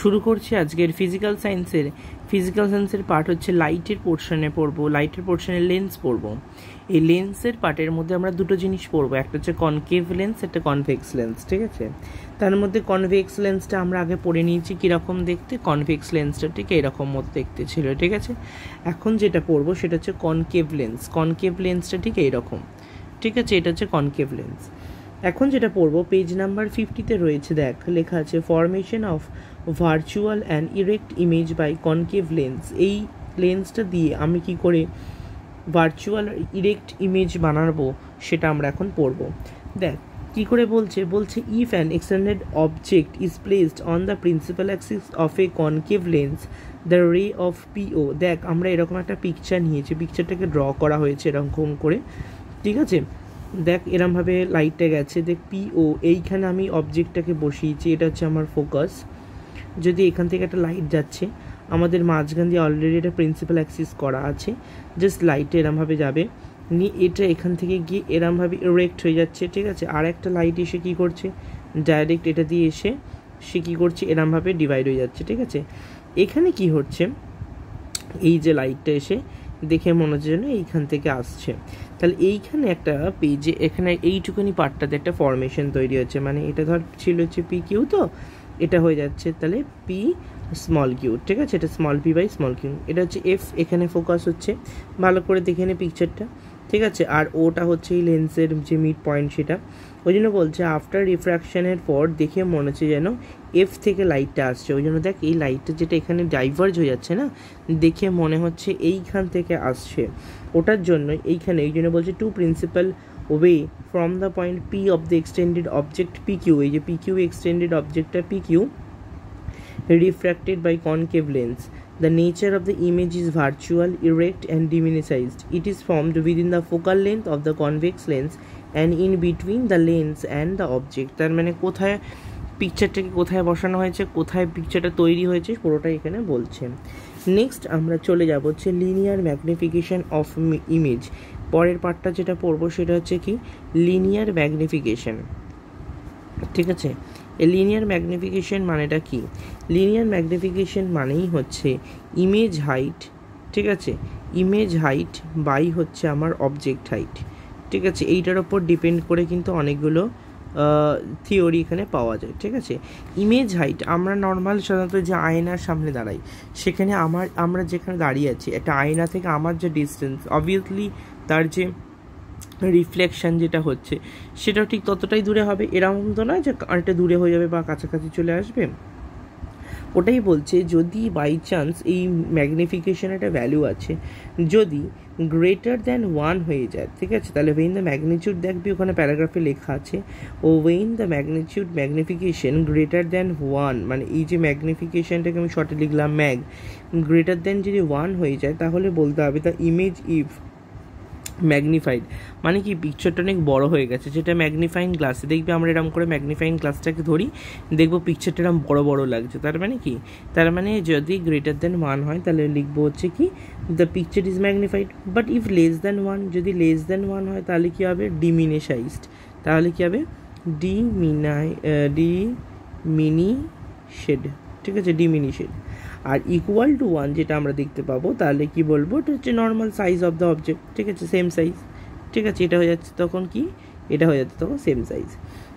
শুরু করছি আজকের ফিজিক্যাল সায়েন্সের ফিজিক্যাল সায়েন্সের পার্ট হচ্ছে লাইটের পোর্শনে পড়ব লাইটের পোর্শনে লেন্স পড়ব। এই লেন্সের পার্টের মধ্যে আমরা দুটো জিনিস পড়ব, একটা হচ্ছে কনকেভ লেন্স একটা কনভেক্স লেন্স ঠিক আছে? তার মধ্যে কনভেক্স লেন্সটা আমরা আগে পড়ে নিয়েছি কীরকম দেখতে কনভেক্স লেন্সটা ঠিক এরকম মতো দেখতে ছিল, ঠিক আছে? এখন যেটা পড়ব সেটা হচ্ছে কনকেভ লেন্স কনকেভ লেন্সটা ঠিক এইরকম, ঠিক আছে? এটা হচ্ছে কনকেভ লেন্স এখন যেটা পড়ব পেজ নাম্বার ফিফটিতে রয়েছে, দেখ, লেখা আছে formation of virtual and erect image by concave lens এই লেন্সটা দিয়ে আমি কি করে ভার্চুয়াল ইরেক্ট ইমেজ বানাবো, সেটা আমরা এখন পড়ব। দেখ, কি করে বলছে? বলছে if an extended object is placed on the principal axis of a concave lens the ray of P O দেখ, আমরা এরকম একটা পিকচার নিয়েছি পিকচারটাকে ড্র করা হয়েছে এরকম করে, ঠিক আছে? দেখ, এরমভাবে লাইটটা গেছে। দেখ পিও এইখানে আমি অবজেক্টটাকে বসিয়েছি, এটা হচ্ছে আমার ফোকাস যদি এখান থেকে একটা লাইট যাচ্ছে, আমাদের মাঝখান দিয়ে অলরেডি এটা প্রিন্সিপাল অ্যাক্সিস করা আছে জাস্ট লাইটটা এরমভাবে যাবে। নিয়ে এটা এখান থেকে গিয়ে এরমভাবে ইরেক্ট হয়ে যাচ্ছে, ঠিক আছে? আর একটা লাইট এসে কী করছে? ডাইরেক্ট এটা দিয়ে এসে, সে কী করছে? এরমভাবে ডিভাইড হয়ে যাচ্ছে, ঠিক আছে? এখানে কি হচ্ছে? এই যে লাইটটা এসে দেখে মনে হচ্ছে যেন এইখান থেকে আসছে। তাহলে এইখানে একটা পেজে এখানে এইটুকুনি পার্টটাতে একটা ফরমেশন তৈরি হচ্ছে। মানে এটা ধর ছিল হচ্ছে পি কিউ তো, এটা হয়ে যাচ্ছে তাহলে পি স্মল কিউ ঠিক আছে? এটা small P by small Q এটা হচ্ছে এফ এখানে ফোকাস হচ্ছে। ভালো করে দেখে নে পিকচারটা ঠিক আছে? আর ওটা হচ্ছে এই লেন্সের যে মিড পয়েন্ট সেটা। ওই জন্য বলছে আফটার রিফ্র্যাকশনের পর দেখে মনে হচ্ছে যেন এফ থেকে লাইটটা আসছে। ওই জন্য দেখ, এই লাইটটা যেটা এখানে ডাইভার্জ হয়ে যাচ্ছে না, দেখে মনে হচ্ছে এইখান থেকে আসছে। ওটার জন্য এইখানে এই জন্য বলছে two principal way from the point P of the extended object P Q এই যে P Q extended অবজেক্টটা P Q refracted by concave lens. The nature of the image is virtual, erect, and diminished. It is formed within the focal length of the convex lens and in between the lens and the object. তার মানে কোথায় পিকচারটাকে কোথায় বসানো হয়েছে কোথায় পিকচারটা তৈরি হয়েছে পুরোটাই এখানে বলছে নেক্সট আমরা চলে যাব হচ্ছে লিনিয়ার ম্যাগনিফিকেশন অফ ইমেজ পরের পার্টটা যেটা পড়ব সেটা হচ্ছে কি লিনিয়ার ম্যাগনিফিকেশন ঠিক আছে লিনিয়ার ম্যাগনিফিকেশন মানেটা কি? লিনিয়ার ম্যাগনিফিকেশন মানেই হচ্ছে ইমেজ হাইট ঠিক আছে? ইমেজ হাইট বাই হচ্ছে আমার অবজেক্ট হাইট ঠিক আছে? এইটার ওপর ডিপেন্ড করে কিন্তু অনেকগুলো থিওরি এখানে পাওয়া যায়, ঠিক আছে? ইমেজ হাইট আমরা নর্মাল সাধারণত যে আয়নার সামনে দাঁড়াই, সেখানে আমার, আমরা যেখানে দাঁড়িয়ে আছি, একটা আয়না থেকে আমার যে ডিস্টেন্স অবভিয়াসলি তার যে রিফ্লেকশান যেটা হচ্ছে, সেটাও ঠিক ততটাই দূরে হবে? এরকম তো নয় যে অনেকটা দূরে হয়ে যাবে বা কাছাকাছি চলে আসবে? ওটাই বলছে, যদি বাই চান্স এই ম্যাগনিফিকেশন একটা ভ্যালু আছে, যদি গ্রেটার দ্যান ওয়ান হয়ে যায়, ঠিক আছে? তাহলে ওয়েন দ্য ম্যাগনিচিউড দেখবি ওখানে প্যারাগ্রাফে লেখা আছে, ও when the magnitude magnification greater than one মানে এই যে ম্যাগনিফিকেশনটাকে আমি শর্টে লিখলাম ম্যাগ গ্রেটার দ্যান যদি ওয়ান হয়ে যায়, তাহলে বলতে হবে দ্য ইমেজ ইফ ম্যাগনিফাইড মানে কি পিকচারটা অনেক বড় হয়ে গেছে। যেটা ম্যাগনিফাইং গ্লাসে দেখবে আমরা এরকম করে ম্যাগনিফাইং গ্লাসটাকে ধরি, দেখব পিকচারটা এরকম বড় বড় লাগছে। তার মানে কি? তার মানে যদি গ্রেটার দ্যান ওয়ান হয়, তাহলে লিখব হচ্ছে কি the picture is magnified but if less than one যদি লেস দ্যান ওয়ান হয়, তাহলে কী হবে? ডিমিনেশাইজড তাহলে কী হবে? ডিমিনাই ডিমিনিশেড ঠিক আছে? ডিমিনিশেড আর ইকুয়াল টু ওয়ান যেটা আমরা দেখতে পাবো, তাহলে কি বলব? এটা হচ্ছে normal size of the object ঠিক আছে? সেম সাইজ ঠিক আছে? এটা হয়ে যাচ্ছে তখন কি? এটা হয়ে যাচ্ছে তখন same size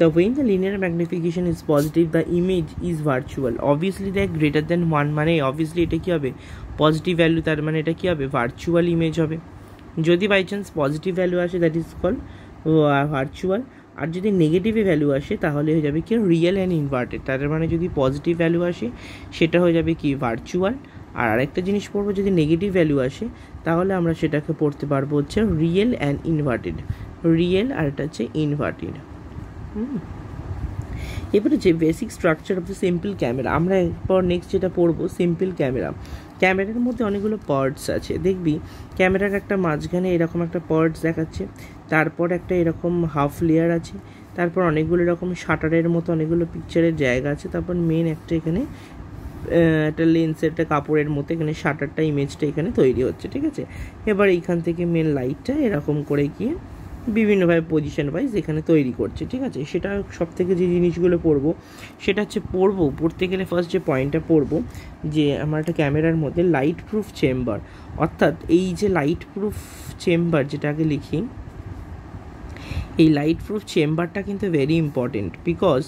the when the linear magnification is positive the image is virtual obviously দেখ গ্রেটার দ্যান ওয়ান মানে অবভিয়াসলি এটা কী হবে? পজিটিভ ভ্যালু তার মানে এটা কী হবে? ভার্চুয়াল ইমেজ হবে। যদি বাই চান্স পজিটিভ ভ্যালু আসে দ্যাট ইজ কল ভার্চুয়াল আর যদি নেগেটিভে ভ্যালু আসে, তাহলে হয়ে যাবে কি রিয়েল অ্যান্ড ইনভার্টেড তার মানে যদি পজিটিভ ভ্যালু আসে, সেটা হয়ে যাবে কি ভার্চুয়াল আর আরেকটা জিনিস পড়ব, যদি নেগেটিভ ভ্যালু আসে, তাহলে আমরা সেটাকে পড়তে পারব হচ্ছে রিয়েল অ্যান্ড ইনভার্টেড রিয়েল আর এটা হচ্ছে ইনভার্টেড এবার হচ্ছে basic structure of the simple camera আমরা এরপর নেক্সট যেটা পড়ব সিম্পল ক্যামেরা ক্যামেরার মধ্যে অনেকগুলো পার্টস আছে। দেখবি ক্যামেরার একটা মাঝখানে এরকম একটা পার্টস দেখাচ্ছে। তারপর একটা এরকম হাফ লেয়ার আছে, তারপর অনেকগুলো এরকম শাটারের মতো অনেকগুলো পিকচারের জায়গা আছে, তারপর মেন একটা এখানে একটা লেন্সের একটা কাপড়ের মতো, এখানে শাটারটা ইমেজটা এখানে তৈরি হচ্ছে, ঠিক আছে? এবার এইখান থেকে মেন লাইটটা এরকম করে গিয়ে বিভিন্নভাবে পজিশন ওয়াইজ এখানে তৈরি করছে, ঠিক আছে? সেটা সব থেকে যে জিনিসগুলো পড়ব সেটা হচ্ছে পড়ব পড়তে গেলে ফার্স্ট যে পয়েন্টটা পড়ব যে আমার একটা ক্যামেরার মধ্যে লাইট প্রুফ চেম্বার অর্থাৎ এই যে লাইট প্রুফ চেম্বার যেটাকে লিখি এই লাইট প্রুফ চেম্বারটা কিন্তু ভেরি ইম্পর্টেন্ট বিকজ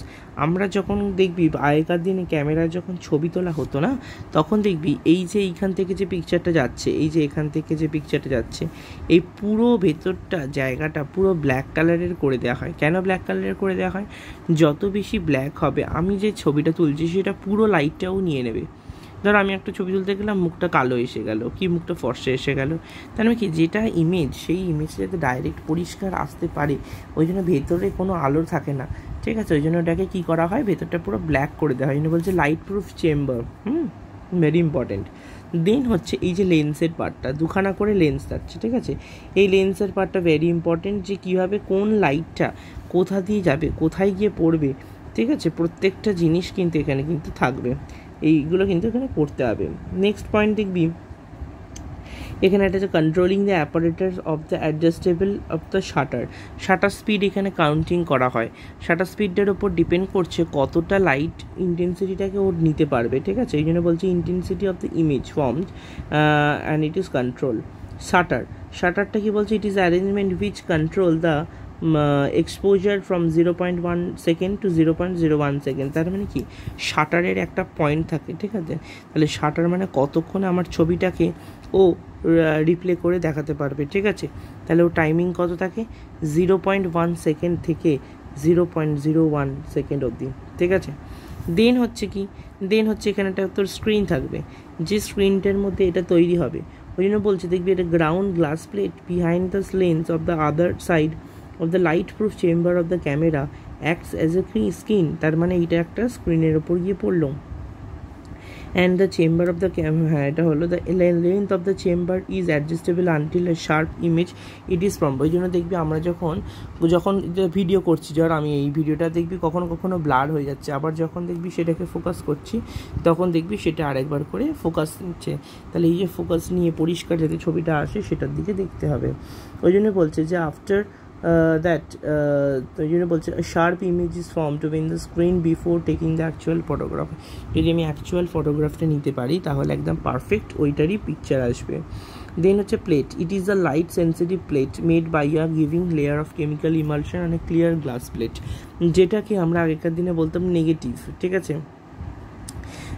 আমরা যখন দেখবি আগেকার দিনে ক্যামেরা যখন ছবি তোলা হতো না, তখন দেখবি এই যে এইখান থেকে যে পিকচারটা যাচ্ছে, এই যে এখান থেকে যে পিকচারটা যাচ্ছে, এই পুরো ভেতরটা জায়গাটা পুরো ব্ল্যাক কালারের করে দেওয়া হয়। কেন ব্ল্যাক কালারের করে দেওয়া হয়? যত বেশি ব্ল্যাক হবে, আমি যে ছবিটা তুলছি সেটা পুরো লাইটটাও নিয়ে নেবে। ধরো আমি একটা ছবি তুলতে গেলাম, মুখটা কালো এসে গেল। কি মুখটা ফর্সে এসে গেল? তার মানে কি, যেটা ইমেজ সেই ইমেজটা যাতে ডাইরেক্ট পরিষ্কার আসতে পারে, ওই জন্য ভেতরে কোনো আলো থাকে না। ঠিক আছে? ওই জন্য ওটাকে কী করা হয়? ভেতরটা পুরো ব্ল্যাক করে দেওয়া হয়। জন্য বলছে light proof chamber hmm? Very important then হচ্ছে এই যে লেন্সের পার্টটা দুখানা করে লেন্স থাকছে, ঠিক আছে? এই লেন্সের পার্টটা ভেরি ইম্পর্টেন্ট যে কীভাবে কোন লাইটটা কোথা দিয়ে যাবে, কোথায় গিয়ে পড়বে, ঠিক আছে? প্রত্যেকটা জিনিস কিন্তু এখানে কিন্তু থাকবে। এইগুলো কিন্তু এখানে করতে হবে। নেক্সট পয়েন্ট দেখবি। এখানে একটা হচ্ছে controlling the aperture of the adjustable of the shutter shutter speed এখানে কাউন্টিং করা হয়। শাটার স্পিডটার ওপর ডিপেন্ড করছে কতটা লাইট ইন্টেন্সিটিটাকে ওর নিতে পারবে, ঠিক আছে? এই জন্য বলছি intensity of the image formed and it is control shutter শাটারটা কি বলছে? It is arrangement which control the exposure from zero point one second to zero point zero one second তার মানে কি? শাটারের একটা পয়েন্ট থাকে, ঠিক আছে? তাহলে শাটার মানে কতক্ষণে আমার ছবিটাকে ও রিপ্লে করে দেখাতে পারবে, ঠিক আছে? তাহলে ও টাইমিং কত থাকে? জিরো পয়েন্ট ওয়ান সেকেন্ড থেকে zero point zero one second অবধি, ঠিক আছে? দেন হচ্ছে কি? দেন হচ্ছে এখানে একটা তোর স্ক্রিন থাকবে। যে স্ক্রিনটার মধ্যে এটা তৈরি হবে। ওই জন্য বলছে, দেখবি এটা ground glass plate behind the lens of the other side of the light proof chamber of the camera acts as a screen তার মানে এটা একটা স্ক্রিনের ওপর গিয়ে পড়ল। And the chamber of the হ্যাঁ এটা হলো the length of the chamber is adjustable until a sharp image it is from ওই জন্য দেখবি আমরা যখন যখন ভিডিও করছি, ধর আমি এই ভিডিওটা দেখবি কখনো কখনো ব্লার হয়ে যাচ্ছে। আবার যখন দেখবি সেটাকে ফোকাস করছি, তখন দেখবি সেটা আরেকবার করে ফোকাস নিচ্ছে। তাহলে এই যে ফোকাস নিয়ে পরিষ্কার যাতে ছবিটা আসে সেটার দিকে দেখতে হবে। ওই জন্য বলছে যে আফটার দ্যাট ওই জন্য বলছে sharp image is form to been the screen before taking the actual photograph যদি আমি অ্যাকচুয়াল ফটোগ্রাফটা নিতে পারি, তাহলে একদম পারফেক্ট ওইটারই পিকচার আসবে। দেন হচ্ছে plate it is a light sensitive plate made by a giving layer of chemical emulsion and clear glass plate যেটাকে আমরা আগেকার দিনে বলতাম নেগেটিভ ঠিক আছে?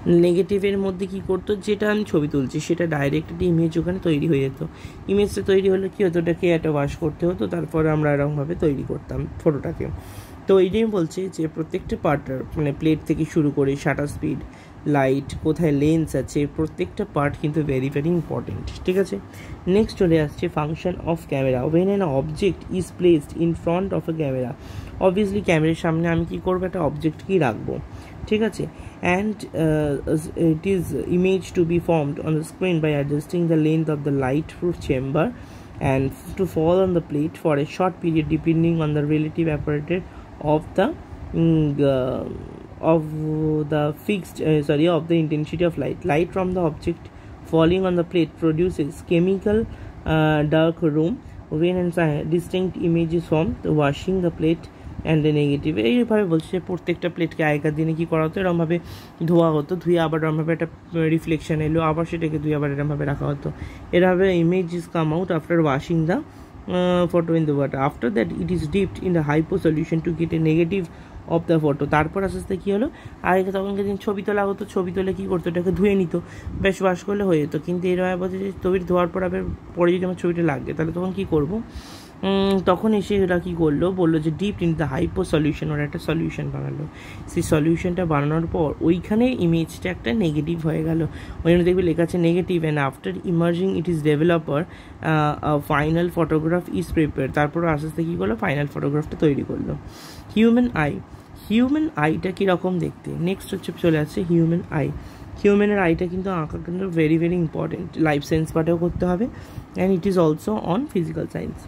নেগেটিভের মধ্যে কি করতো? যেটা আমি ছবি তুলছি, সেটা ডাইরেক্ট একটা ইমেজ ওখানে তৈরি হয়ে যেত। ইমেজটা তৈরি হলে কী হতো? ওটাকে একটা ওয়াশ করতে হতো, তারপর আমরা এরকমভাবে তৈরি করতাম ফটোটাকে তো এইটাই বলছে যে প্রত্যেকটা পার্টার মানে প্লেট থেকে শুরু করে শাটার স্পিড লাইট কোথায় লেন্স আছে, প্রত্যেকটা পার্ট কিন্তু ভেরি ভেরি ইম্পর্টেন্ট ঠিক আছে? নেক্সট চলে আসছে function of camera when an object is placed in front of a camera obviously ক্যামেরার সামনে আমি কী করব? একটা অবজেক্টকেই রাখব? ঠিক আছে? and uh, it is image to be formed on the screen by adjusting the length of the light-proof chamber and to fall on the plate for a short period depending on the relative apparatus of the mm, uh, of the fixed uh, sorry of the intensity of light. Light from the object falling on the plate produces chemical uh, dark room. When distinct images formed washing the plate and negative এইভাবে বলছে, প্রত্যেকটা প্লেটকে আগেকার দিনে কী করা হতো? এরমভাবে ধোয়া হতো। ধুয়ে আবার এরমভাবে একটা রিফ্লেকশন এলো। আবার সেটাকে ধুয়ে আবার এরমভাবে রাখা হতো। এরভাবে image is come out after washing the photo in the water after that it is dipped in the hypo solution to get a negative of the photo তারপর আস্তে আস্তে কী হলো? আগে তখনকার দিন ছবি তোলা হতো, ছবি তোলে কী করতো? এটাকে ধুয়ে নিত। বেশ ওয়াশ করলে হয়ে যেত। কিন্তু এরভাবে বলছে যে ছবি ধোয়ার পর আবার পরে যদি আমার ছবিটা লাগবে তাহলে তখন কী করব? তখন এসে ওরা কী করল? বলল যে dip in the hypo solution ওরা একটা সলিউশন বানালো। সেই সলিউশনটা বানানোর পর ওইখানে ইমেজটা একটা নেগেটিভ হয়ে গেল। জন্য দেখবে লেখা আছে negative and after emerging it is developer final photograph is prepare তারপর আস্তে আস্তে কী করল? ফাইনাল ফটোগ্রাফটা তৈরি করল। হিউম্যান আই হিউম্যান আইটা কীরকম দেখতে? নেক্সট হচ্ছে চলে আসছে হিউম্যান আই হিউম্যানের আইটা কিন্তু আঁকা কিন্তু very very important life science পার্টেও করতে হবে। And it is also on physical science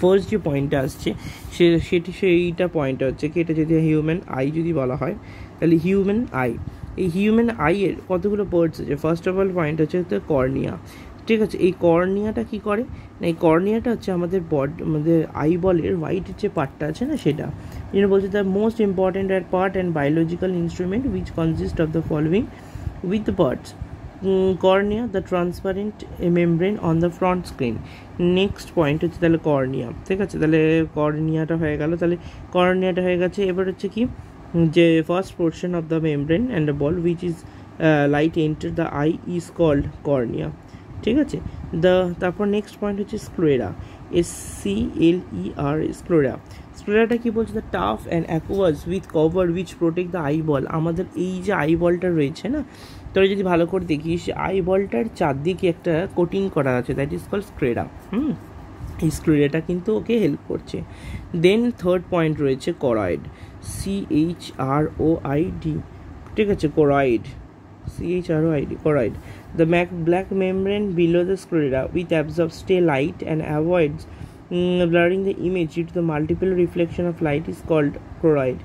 first যে পয়েন্টটা আসছে, সে, সেটি, সেইটা পয়েন্টটা হচ্ছে কি, এটা যদি হিউম্যান আই যদি বলা হয়, তাহলে হিউম্যান আই এই হিউম্যান আইয়ের কতগুলো পার্টস আছে? ফার্স্ট অফ অল পয়েন্ট হচ্ছে তো কর্নিয়া ঠিক আছে? এই কর্নিয়াটা কি করে? না, এই কর্নিয়াটা হচ্ছে আমাদের বড আমাদের আই বলের হোয়াইট যে পার্টটা আছে না, সেটা। যেটা বলছে the most important at part and biological instrument which consist of the following with parts cornea the transparent membrane on the front screen next point হচ্ছে তাহলে কর্নিয়া। ঠিক আছে? তাহলে কর্নিয়াটা হয়ে গেল। তাহলে কর্নিয়াটা হয়ে গেছে। এবার হচ্ছে কি? যে first portion of the membrane and the ball which is light enter the eye is called cornea. ঠিক আছে? দ্য তারপর নেক্সট পয়েন্ট হচ্ছে স্ক্লোয়েরা S C L E R স্ক্লোরা স্ক্লোরাটা কী বলছে? The tough and aqueous with cover which protect the eye ball আমাদের এই যে আই বলটা রয়েছে না তোরা যদি ভালো করে দেখিস আই বলটার চারদিকে একটা কোটিং করা আছে that is call sclera hmm? এই স্ক্রেরাটা কিন্তু ওকে হেল্প করছে। দেন থার্ড পয়েন্ট রয়েছে choroid C H R O I D ঠিক আছে choroid C H R O I D choroid The black membrane below the sclera which absorbs stay light and avoids mm, blurring the image due to the multiple reflection of light is called chloride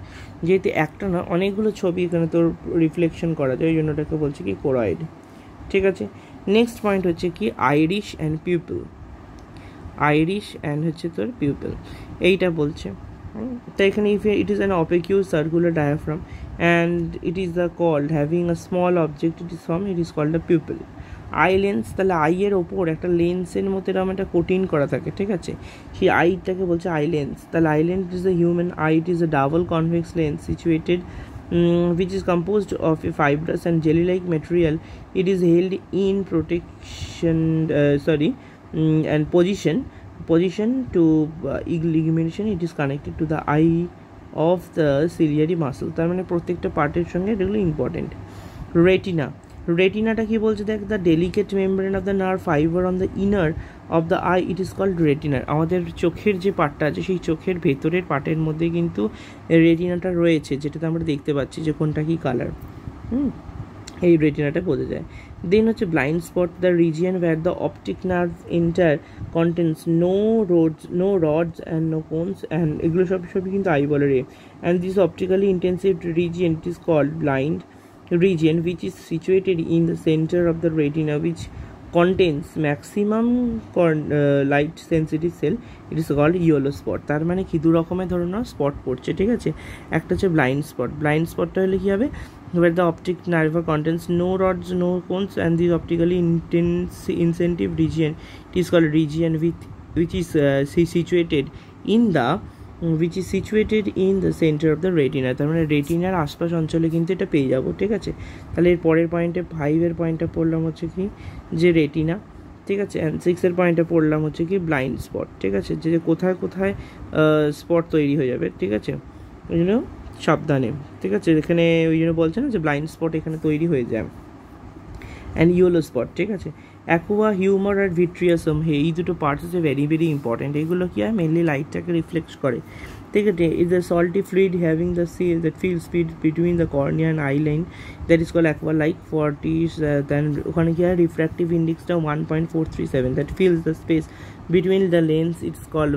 যেহেতু একটা না, অনেকগুলো ছবি এখানে তোর reflection করা যায়, ওই জন্য ওটাকে বলছে কি ক্লোরাইড ঠিক আছে? নেক্সট পয়েন্ট হচ্ছে কি iris and pupil iris and হচ্ছে তোর পিউপল এইটা বলছে। তো এখানে if it is an opaque circular diaphragm and it is the called having a small object it is from it is called the pupil eye lens তাহলে আইয়ের ওপর একটা লেন্সের মতো এরকম একটা কোটিন করা থাকে, ঠিক আছে? সেই আইটাকে বলছে আই লেন্স। তাহলে eye lens is the human eye it is a double convex lens situated which is composed of a fibrous and jelly like material it is held in protection sorry and position position to ইগলিগমিনেশন it is connected to the eye of the ciliary muscle তার মানে প্রত্যেকটা পার্টের সঙ্গে এগুলো important retina রেটিনাটা কি বলছে? দেখ the delicate membrane of the nerve fibre on the inner of the eye it is called রেটিনার আমাদের চোখের যে পার্টটা আছে, সেই চোখের ভেতরের পার্টের মধ্যে কিন্তু রেটিনাটা রয়েছে, যেটাতে আমরা দেখতে পাচ্ছি যে কোনটা কি কালার হুম? এই রেটিনাটা বোঝা যায়। দেন হচ্ছে blind spot the region where the optic nerve enter contents no roads no rods and no cones and এগুলো সব, সবই কিন্তু আই বলে রে and this optically intensive region it is called blind region which is situated in the center of the retina which contains maximum con- uh, light sensitive cell it is called yellow spot তার মানে কি দু রকমের ধরনের spot পড়ছে ঠিক আছে একটা হচ্ছে ব্লাইন্ড স্পট ব্লাইন্ড স্পটটা হলে কি হবে where the optic nerve contains no rods no cones and the optically intense incentive region it is called region with which is uh, situated in the which is situated in the centre of the retina তার মানে রেটিনার আশপাশ অঞ্চলে কিন্তু এটা পেয়ে যাব, ঠিক আছে? তাহলে এর পরের পয়েন্টে ফাইভের পয়েন্টটা পড়লাম হচ্ছে কি, যে রেটিনা ঠিক আছে? অ্যান্ড সিক্সের পয়েন্টে পড়লাম হচ্ছে কি ব্লাইন্ড স্পট ঠিক আছে? যে কোথায় কোথায় স্পট তৈরি হয়ে যাবে, ঠিক আছে? ওই জন্য সাবধানে, ঠিক আছে? এখানে ওই জন্য বলছে না যে ব্লাইন্ড স্পট এখানে তৈরি হয়ে যায়। অ্যান্ড ইয়েলো স্পট ঠিক আছে? অ্যাকোয়া হিউমার আর ভিট্রিয়াসম হে এই দুটো পার্টস হচ্ছে ভেরি ভেরি ইম্পর্টেন্ট এগুলো কি হয় মেনলি লাইটটাকে রিফ্লেক্ট করে। ঠিক আছে is the salty fluid having the C that fill speed between the cornea and eye line that is call aqua like forty then ওখানে কি হয় refractive ইন্ডেক্সটা one point four three seven that fills the space between the lens it's call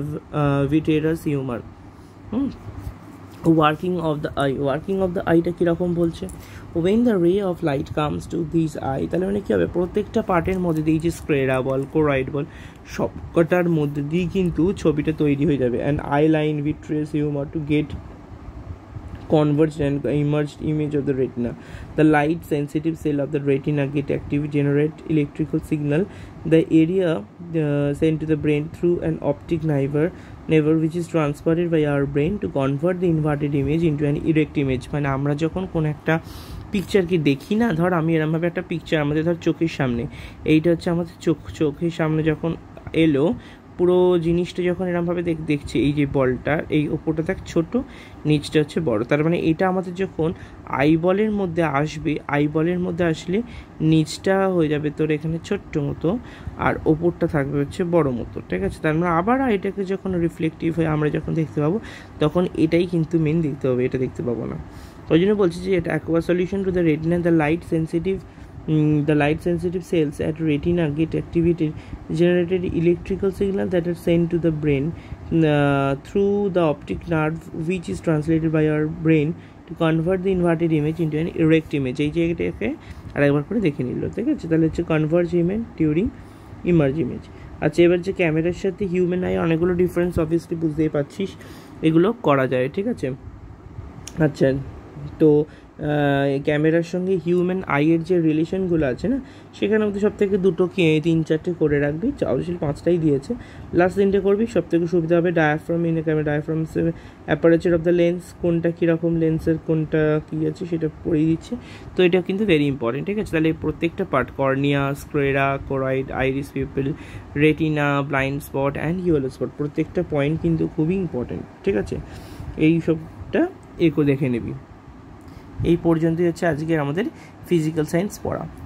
vitreous humour hmm? Working of the eye working of the আইটা কীরকম বলছে? When the ray of light comes to this eye তাহলে মানে কী হবে? প্রত্যেকটা পার্টের মধ্যে দিয়ে যে স্ক্রেরা বল কোরাইড বল, সবকটার মধ্যে দিয়ে কিন্তু ছবিটা তৈরি হয়ে যাবে। And eye line vitreous humour to get converge and emerge image of the retina the light sensitive cell of the retina get active generate electrical signal the area sent to the brain through and optic nerve nerve which is transferred by our brain to convert the inverted image into an erect image মানে আমরা যখন কোনো একটা পিকচারকে দেখি না, ধর আমি এরমভাবে একটা পিকচার আমাদের ধর চোখের সামনে, এইটা হচ্ছে আমাদের চোখ, চোখের সামনে যখন এলো পুরো জিনিসটা যখন এরমভাবে দেখ দেখছি, এই যে বলটা, এই ওপরটা দেখ ছোট, নিচটা হচ্ছে বড়। তার মানে এটা আমাদের যখন আই বলের মধ্যে আসবে, আই বলের মধ্যে আসলে নিচটা হয়ে যাবে তোর এখানে ছোট্ট মতো, আর ওপরটা থাকবে হচ্ছে বড় মতো, ঠিক আছে? তার মানে আবার এটাকে যখন রিফ্লেকটিভ হয়ে আমরা যখন দেখতে পাবো, তখন এটাই কিন্তু মেন দেখতে হবে, এটা দেখতে পাবো না। ওই জন্য বলছি যে এটা aqua solution to the retina the light sensitive Mm, the light sensitive cells at retina get activated generated electrical signal that are sent to the brain uh, through the optic nerve which is translated by our brain to convert the inverted image into an erect image এই জায়গাটাকে আরেকবার করে দেখে নিল ঠিক আছে তাহলে হচ্ছে কনভার্জ ইমেন্ট ডিউরিং ইমার্জ ইমেজ আচ্ছা এবার যে ক্যামেরার সাথে হিউম্যান আই অনেকগুলো ডিফারেন্স অবভিয়াসলি বুঝতেই পারছিস এগুলো করা যায় ঠিক আছে আচ্ছা তো ক্যামেরার সঙ্গে হিউম্যান আইয়ের যে রিলেশনগুলো আছে না, সেখানে মধ্যে সব থেকে দুটো কি তিন চারটে করে রাখবি। অবশ্যই পাঁচটাই দিয়েছে। লাস্ট তিনটে করবি সব থেকে সুবিধা হবে diaphragm in camera diaphragm aperture of the lens কোনটা কীরকম লেন্সের কোনটা কী আছে সেটা পড়িয়ে দিচ্ছে। তো এটা কিন্তু ভেরি ইম্পর্টেন্ট ঠিক আছে? তাহলে প্রত্যেকটা part cornea sclera choroid iris pupil retina blind spot and yellow spot প্রত্যেকটা পয়েন্ট কিন্তু খুবই ইম্পর্টেন্ট ঠিক আছে? এই সবটা একো দেখে নিবি। এই পর্যন্তই হচ্ছে আজকের আমাদের ফিজিক্যাল সায়েন্স পড়া।